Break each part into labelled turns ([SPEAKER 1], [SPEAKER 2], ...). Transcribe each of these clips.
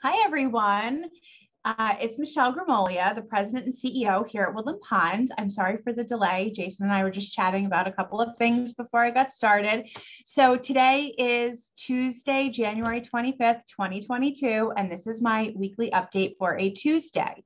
[SPEAKER 1] Hi, everyone. Uh, it's Michelle Grimolia, the president and CEO here at Woodland Pond. I'm sorry for the delay. Jason and I were just chatting about a couple of things before I got started. So today is Tuesday, January 25th, 2022, and this is my weekly update for a Tuesday.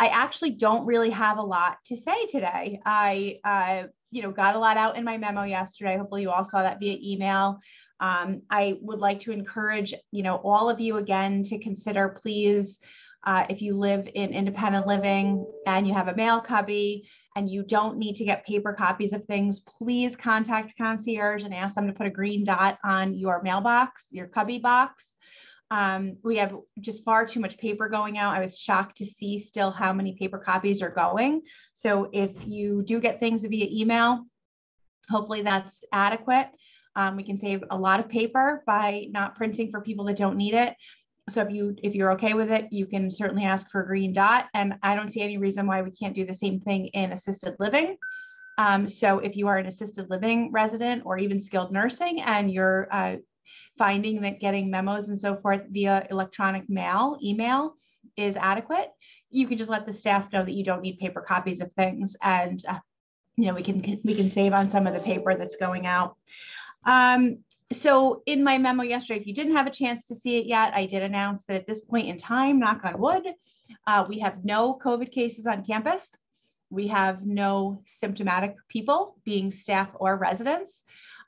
[SPEAKER 1] I actually don't really have a lot to say today. I, uh, you know, got a lot out in my memo yesterday. Hopefully, you all saw that via email. Um, I would like to encourage, you know, all of you again to consider, please, uh, if you live in independent living and you have a mail cubby and you don't need to get paper copies of things, please contact concierge and ask them to put a green dot on your mailbox, your cubby box. Um, we have just far too much paper going out. I was shocked to see still how many paper copies are going. So if you do get things via email, hopefully that's adequate. Um, we can save a lot of paper by not printing for people that don't need it. So if you if you're okay with it, you can certainly ask for a green dot. And I don't see any reason why we can't do the same thing in assisted living. Um, so if you are an assisted living resident or even skilled nursing and you're uh, finding that getting memos and so forth via electronic mail, email is adequate, you can just let the staff know that you don't need paper copies of things and uh, you know we can we can save on some of the paper that's going out. Um, so in my memo yesterday, if you didn't have a chance to see it yet, I did announce that at this point in time, knock on wood, uh, we have no COVID cases on campus. We have no symptomatic people being staff or residents.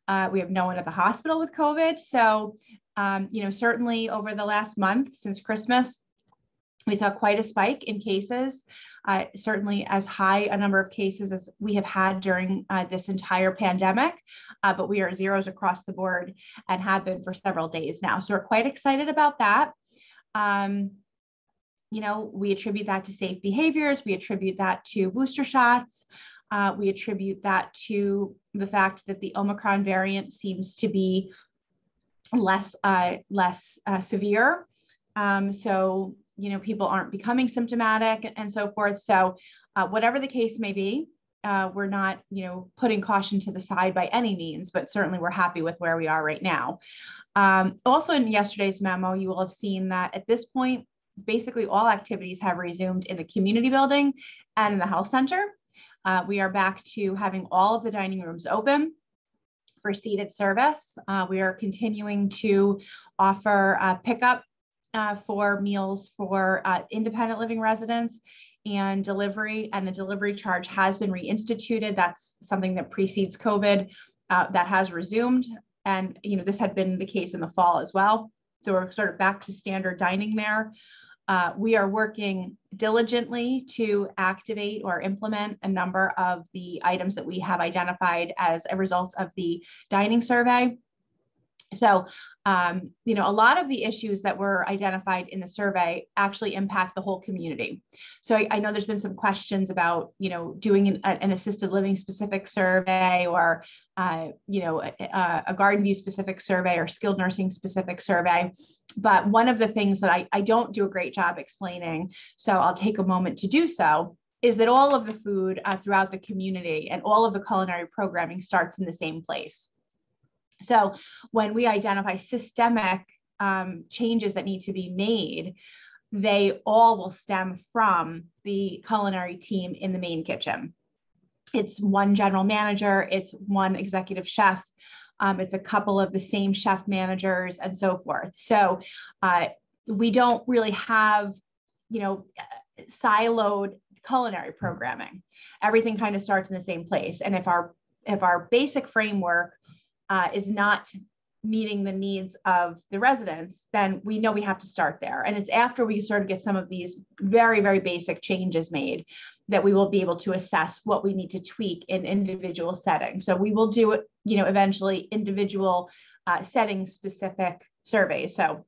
[SPEAKER 1] Uh, we have no one at the hospital with COVID. So, um, you know, certainly over the last month since Christmas, we saw quite a spike in cases, uh, certainly as high a number of cases as we have had during uh, this entire pandemic, uh, but we are zeros across the board and have been for several days now. So we're quite excited about that. Um, you know, we attribute that to safe behaviors, we attribute that to booster shots. Uh, we attribute that to the fact that the Omicron variant seems to be less uh, less uh, severe. Um, so you know people aren't becoming symptomatic and so forth. So uh, whatever the case may be, uh, we're not you know putting caution to the side by any means, but certainly we're happy with where we are right now. Um, also in yesterday's memo, you will have seen that at this point, basically all activities have resumed in the community building and in the health center. Uh, we are back to having all of the dining rooms open for seated service. Uh, we are continuing to offer uh, pickup uh, for meals for uh, independent living residents and delivery, and the delivery charge has been reinstituted. That's something that precedes COVID uh, that has resumed. And you know this had been the case in the fall as well. So we're sort of back to standard dining there. Uh, we are working diligently to activate or implement a number of the items that we have identified as a result of the dining survey. So, um, you know, a lot of the issues that were identified in the survey actually impact the whole community. So I, I know there's been some questions about, you know, doing an, an assisted living specific survey or, uh, you know, a, a garden view specific survey or skilled nursing specific survey. But one of the things that I, I don't do a great job explaining, so I'll take a moment to do so, is that all of the food uh, throughout the community and all of the culinary programming starts in the same place. So when we identify systemic um, changes that need to be made, they all will stem from the culinary team in the main kitchen. It's one general manager, it's one executive chef, um, it's a couple of the same chef managers and so forth. So uh, we don't really have, you know, siloed culinary programming. Everything kind of starts in the same place. And if our if our basic framework uh, is not meeting the needs of the residents, then we know we have to start there. And it's after we sort of get some of these very, very basic changes made that we will be able to assess what we need to tweak in individual settings. So we will do, you know, eventually individual uh, setting specific surveys. So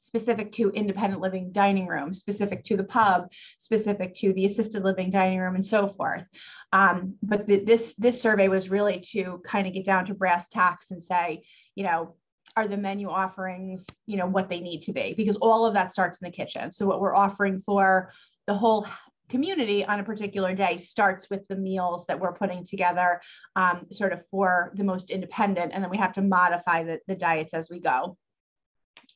[SPEAKER 1] specific to independent living dining room, specific to the pub, specific to the assisted living dining room, and so forth. Um, but the, this this survey was really to kind of get down to brass tacks and say, you know, are the menu offerings, you know, what they need to be? Because all of that starts in the kitchen. So what we're offering for the whole community on a particular day starts with the meals that we're putting together um, sort of for the most independent and then we have to modify the, the diets as we go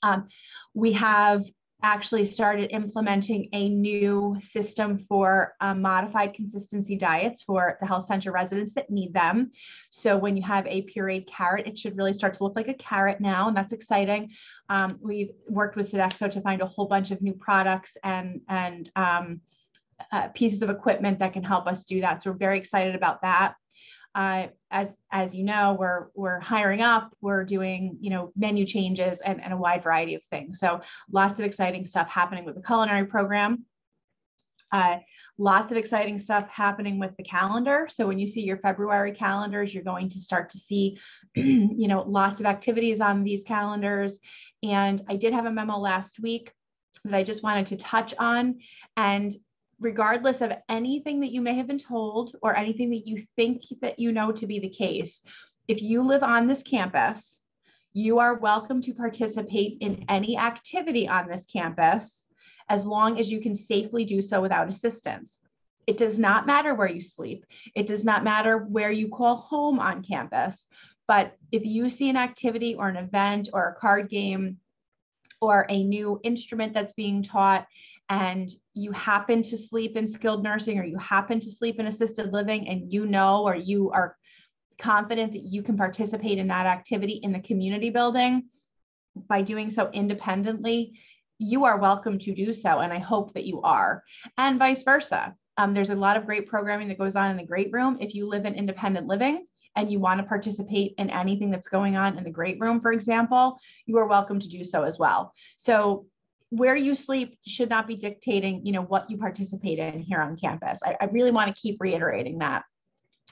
[SPEAKER 1] um, we have actually started implementing a new system for um, modified consistency diets for the health center residents that need them. So when you have a pureed carrot, it should really start to look like a carrot now, and that's exciting. Um, we've worked with Sodexo to find a whole bunch of new products and and um, uh, pieces of equipment that can help us do that. So we're very excited about that. Uh, as as you know, we're we're hiring up, we're doing you know menu changes and, and a wide variety of things. So lots of exciting stuff happening with the culinary program. Uh, lots of exciting stuff happening with the calendar. So when you see your February calendars, you're going to start to see, you know, lots of activities on these calendars. And I did have a memo last week that I just wanted to touch on. And regardless of anything that you may have been told or anything that you think that you know to be the case, if you live on this campus, you are welcome to participate in any activity on this campus as long as you can safely do so without assistance. It does not matter where you sleep. It does not matter where you call home on campus. But if you see an activity or an event or a card game or a new instrument that's being taught and you happen to sleep in skilled nursing or you happen to sleep in assisted living and you know or you are confident that you can participate in that activity in the community building by doing so independently you are welcome to do so and i hope that you are. And vice versa. Um, there's a lot of great programming that goes on in the great room if you live in independent living and you want to participate in anything that's going on in the great room for example you are welcome to do so as well so where you sleep should not be dictating, you know, what you participate in here on campus. I, I really want to keep reiterating that.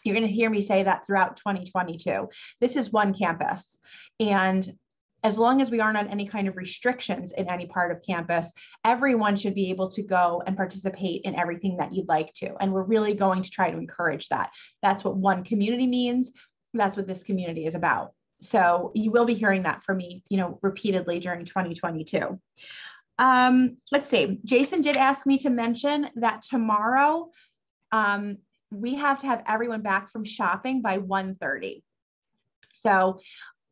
[SPEAKER 1] You're going to hear me say that throughout 2022. This is one campus. And as long as we aren't on any kind of restrictions in any part of campus, everyone should be able to go and participate in everything that you'd like to. And we're really going to try to encourage that. That's what one community means. That's what this community is about. So you will be hearing that from me, you know, repeatedly during 2022. Um, let's see. Jason did ask me to mention that tomorrow um, we have to have everyone back from shopping by 1.30. So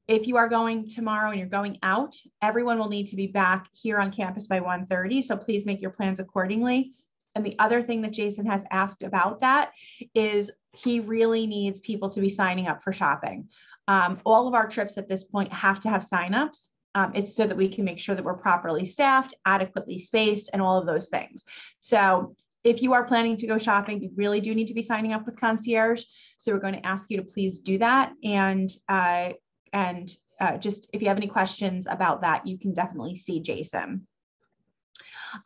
[SPEAKER 1] if you are going tomorrow and you're going out, everyone will need to be back here on campus by 1.30. So please make your plans accordingly. And the other thing that Jason has asked about that is he really needs people to be signing up for shopping. Um, all of our trips at this point have to have signups. Um, it's so that we can make sure that we're properly staffed, adequately spaced, and all of those things. So if you are planning to go shopping, you really do need to be signing up with concierge. So we're going to ask you to please do that. And uh, and uh, just if you have any questions about that, you can definitely see Jason.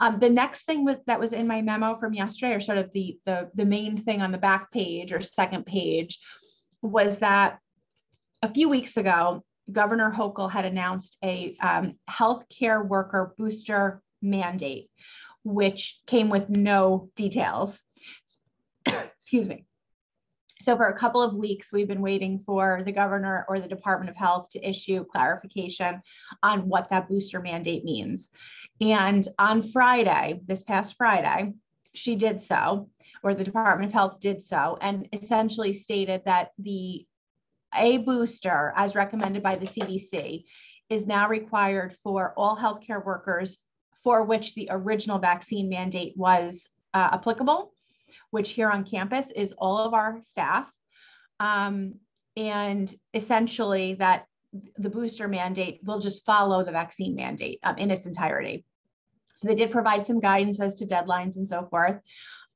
[SPEAKER 1] Um, the next thing that was in my memo from yesterday, or sort of the, the, the main thing on the back page or second page, was that a few weeks ago, Governor Hochul had announced a um, healthcare worker booster mandate, which came with no details. Excuse me. So for a couple of weeks, we've been waiting for the governor or the Department of Health to issue clarification on what that booster mandate means. And on Friday, this past Friday, she did so, or the Department of Health did so, and essentially stated that the a booster, as recommended by the CDC, is now required for all healthcare workers for which the original vaccine mandate was uh, applicable, which here on campus is all of our staff. Um, and essentially, that the booster mandate will just follow the vaccine mandate um, in its entirety. So they did provide some guidance as to deadlines and so forth.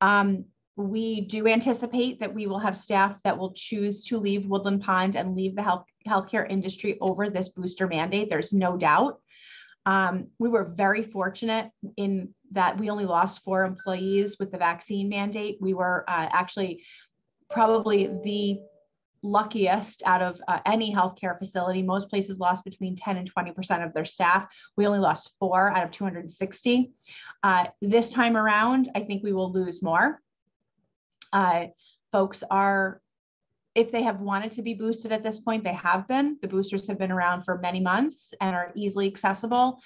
[SPEAKER 1] Um, we do anticipate that we will have staff that will choose to leave Woodland Pond and leave the health healthcare industry over this booster mandate. There's no doubt. Um, we were very fortunate in that we only lost four employees with the vaccine mandate. We were uh, actually probably the luckiest out of uh, any healthcare facility. Most places lost between 10 and 20% of their staff. We only lost four out of 260. Uh, this time around, I think we will lose more. Uh, folks are, if they have wanted to be boosted at this point, they have been. The boosters have been around for many months and are easily accessible.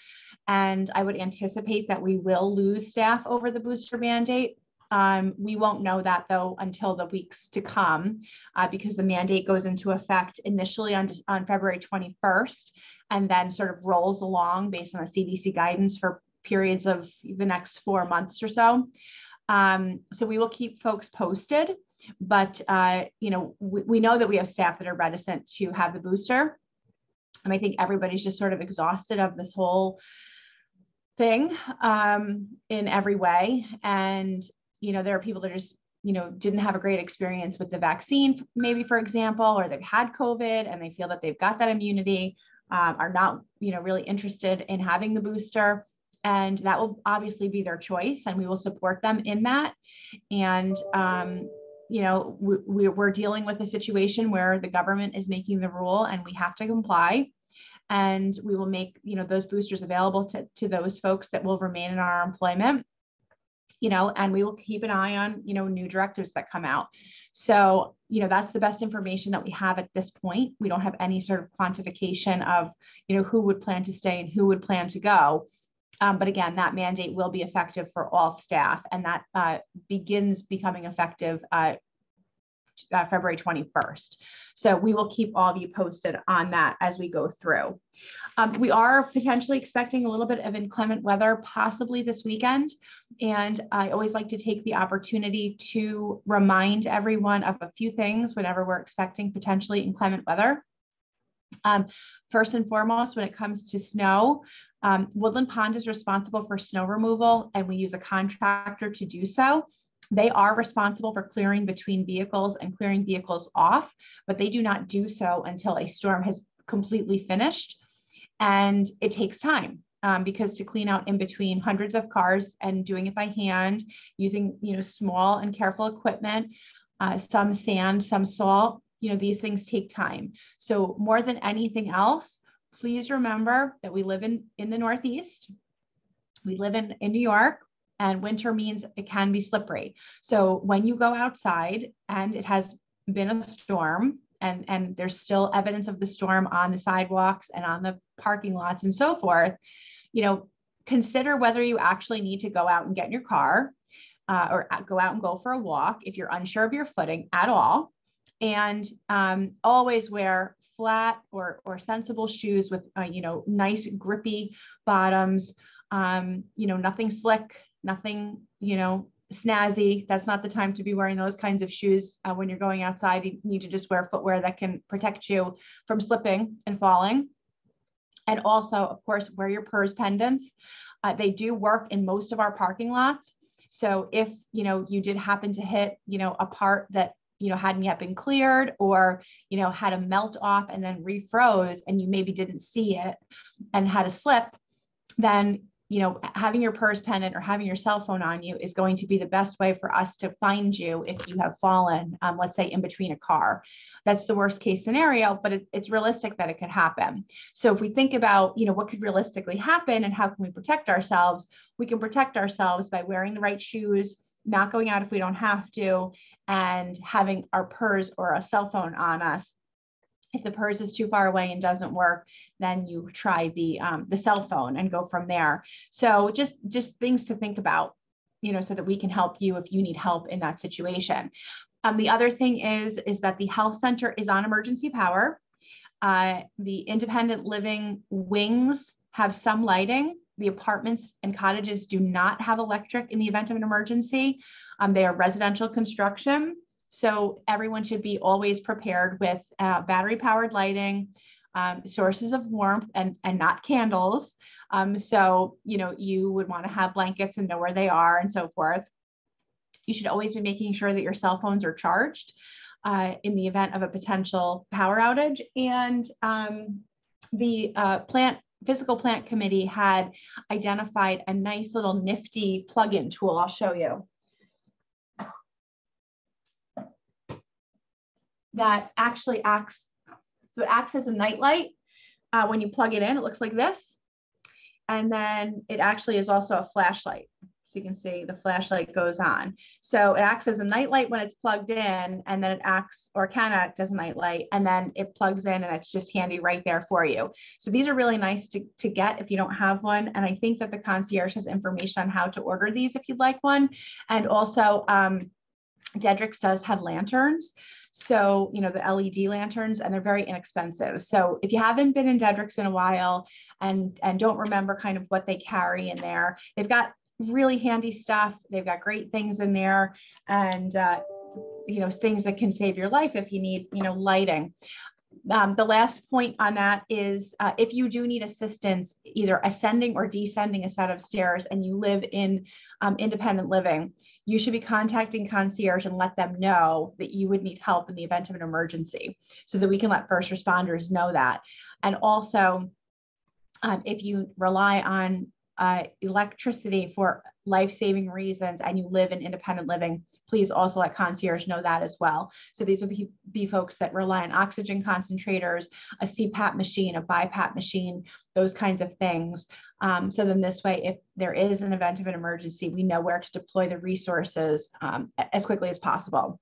[SPEAKER 1] And I would anticipate that we will lose staff over the booster mandate. Um, we won't know that though until the weeks to come uh, because the mandate goes into effect initially on, on February 21st and then sort of rolls along based on the CDC guidance for periods of the next four months or so. Um, so we will keep folks posted, but uh, you know we, we know that we have staff that are reticent to have the booster. And I think everybody's just sort of exhausted of this whole thing um, in every way. And you know there are people that just you know didn't have a great experience with the vaccine maybe for example or they've had covid and they feel that they've got that immunity um, are not you know really interested in having the booster and that will obviously be their choice and we will support them in that and um, you know we, we're dealing with a situation where the government is making the rule and we have to comply and we will make you know those boosters available to, to those folks that will remain in our employment you know, and we will keep an eye on, you know, new directives that come out. So, you know, that's the best information that we have at this point. We don't have any sort of quantification of, you know, who would plan to stay and who would plan to go. Um, but again, that mandate will be effective for all staff, and that uh, begins becoming effective uh, uh, February 21st. So we will keep all of you posted on that as we go through. Um, we are potentially expecting a little bit of inclement weather possibly this weekend. And I always like to take the opportunity to remind everyone of a few things whenever we're expecting potentially inclement weather. Um, first and foremost, when it comes to snow, um, Woodland Pond is responsible for snow removal and we use a contractor to do so. They are responsible for clearing between vehicles and clearing vehicles off, but they do not do so until a storm has completely finished. And it takes time um, because to clean out in between hundreds of cars and doing it by hand using you know small and careful equipment, uh, some sand, some salt, you know these things take time. So more than anything else, please remember that we live in in the Northeast. We live in, in New York and winter means it can be slippery. So when you go outside and it has been a storm and, and there's still evidence of the storm on the sidewalks and on the parking lots and so forth, you know, consider whether you actually need to go out and get in your car uh, or go out and go for a walk if you're unsure of your footing at all. And um, always wear flat or, or sensible shoes with, uh, you know, nice grippy bottoms, um, you know, nothing slick, nothing, you know, snazzy. That's not the time to be wearing those kinds of shoes uh, when you're going outside. You need to just wear footwear that can protect you from slipping and falling. And also, of course, wear your PERS pendants. Uh, they do work in most of our parking lots. So if, you know, you did happen to hit, you know, a part that you know hadn't yet been cleared or you know had a melt off and then refroze and you maybe didn't see it and had a slip then you know, having your PERS pendant or having your cell phone on you is going to be the best way for us to find you if you have fallen, um, let's say in between a car. That's the worst case scenario, but it, it's realistic that it could happen. So if we think about, you know, what could realistically happen and how can we protect ourselves, we can protect ourselves by wearing the right shoes, not going out if we don't have to, and having our PERS or a cell phone on us if the PERS is too far away and doesn't work, then you try the um, the cell phone and go from there. So just just things to think about, you know, so that we can help you if you need help in that situation. Um, the other thing is is that the health center is on emergency power. Uh, the independent living wings have some lighting. The apartments and cottages do not have electric in the event of an emergency. Um, they are residential construction. So everyone should be always prepared with uh, battery powered lighting, um, sources of warmth and, and not candles. Um, so, you know, you would want to have blankets and know where they are and so forth. You should always be making sure that your cell phones are charged uh, in the event of a potential power outage. And um, the uh, plant physical plant committee had identified a nice little nifty plug-in tool. I'll show you. that actually acts, so it acts as a nightlight. Uh, when you plug it in, it looks like this. And then it actually is also a flashlight. So you can see the flashlight goes on. So it acts as a nightlight when it's plugged in, and then it acts or can act as a nightlight, and then it plugs in and it's just handy right there for you. So these are really nice to, to get if you don't have one. And I think that the concierge has information on how to order these if you'd like one. And also, um, Dedricks does have lanterns. So, you know, the LED lanterns, and they're very inexpensive. So if you haven't been in Dedricks in a while and, and don't remember kind of what they carry in there, they've got really handy stuff. They've got great things in there and, uh, you know, things that can save your life if you need, you know, lighting. Um, the last point on that is uh, if you do need assistance, either ascending or descending a set of stairs and you live in um, independent living, you should be contacting concierge and let them know that you would need help in the event of an emergency so that we can let first responders know that. And also, um, if you rely on uh, electricity for life-saving reasons and you live in independent living, please also let concierge know that as well. So these would be, be folks that rely on oxygen concentrators, a CPAP machine, a BiPAP machine, those kinds of things. Um, so then this way, if there is an event of an emergency, we know where to deploy the resources um, as quickly as possible.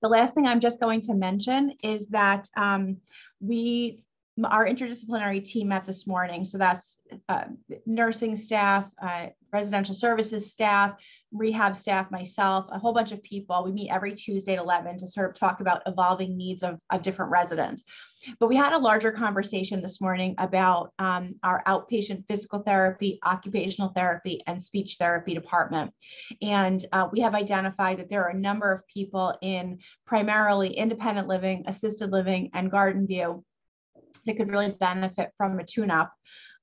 [SPEAKER 1] The last thing I'm just going to mention is that um, we our interdisciplinary team met this morning. So that's uh, nursing staff, uh, residential services staff, rehab staff, myself, a whole bunch of people. We meet every Tuesday at 11 to sort of talk about evolving needs of, of different residents. But we had a larger conversation this morning about um, our outpatient physical therapy, occupational therapy, and speech therapy department. And uh, we have identified that there are a number of people in primarily independent living, assisted living, and garden view that could really benefit from a tune-up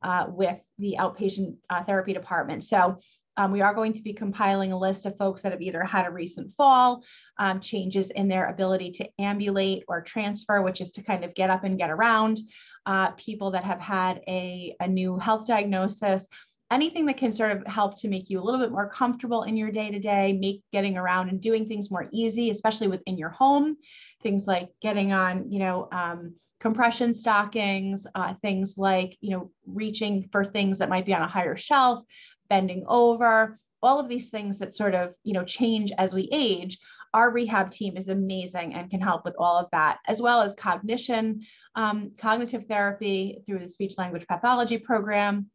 [SPEAKER 1] uh, with the outpatient uh, therapy department. So um, we are going to be compiling a list of folks that have either had a recent fall, um, changes in their ability to ambulate or transfer, which is to kind of get up and get around, uh, people that have had a, a new health diagnosis, anything that can sort of help to make you a little bit more comfortable in your day to day, make getting around and doing things more easy, especially within your home. Things like getting on, you know, um, compression stockings, uh, things like, you know, reaching for things that might be on a higher shelf, bending over, all of these things that sort of, you know, change as we age. Our rehab team is amazing and can help with all of that, as well as cognition, um, cognitive therapy through the speech language pathology program,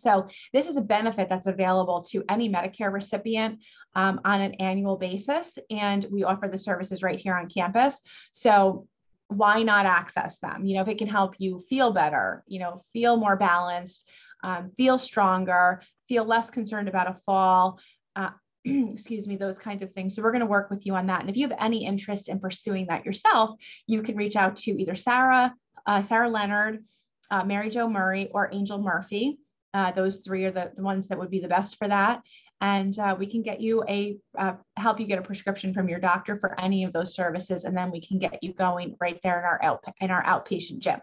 [SPEAKER 1] so this is a benefit that's available to any Medicare recipient um, on an annual basis. And we offer the services right here on campus. So why not access them? You know, if it can help you feel better, you know, feel more balanced, um, feel stronger, feel less concerned about a fall, uh, excuse me, those kinds of things. So we're going to work with you on that. And if you have any interest in pursuing that yourself, you can reach out to either Sarah, uh, Sarah Leonard, uh, Mary Jo Murray, or Angel Murphy. Uh, those three are the, the ones that would be the best for that. And uh, we can get you a, uh, help you get a prescription from your doctor for any of those services. And then we can get you going right there in our, out, in our outpatient gym.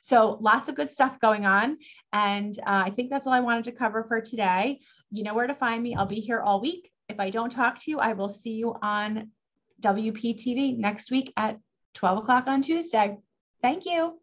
[SPEAKER 1] So lots of good stuff going on. And uh, I think that's all I wanted to cover for today. You know where to find me. I'll be here all week. If I don't talk to you, I will see you on WPTV next week at 12 o'clock on Tuesday. Thank you.